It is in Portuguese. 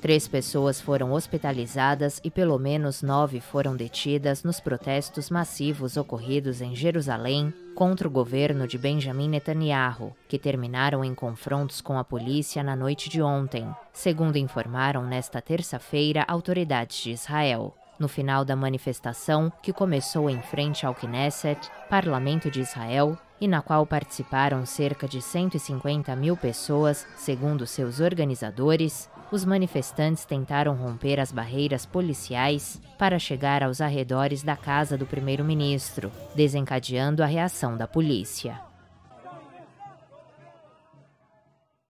Três pessoas foram hospitalizadas e pelo menos nove foram detidas nos protestos massivos ocorridos em Jerusalém contra o governo de Benjamin Netanyahu, que terminaram em confrontos com a polícia na noite de ontem, segundo informaram nesta terça-feira autoridades de Israel. No final da manifestação, que começou em frente ao Knesset, parlamento de Israel, e na qual participaram cerca de 150 mil pessoas, segundo seus organizadores, os manifestantes tentaram romper as barreiras policiais para chegar aos arredores da casa do primeiro-ministro, desencadeando a reação da polícia.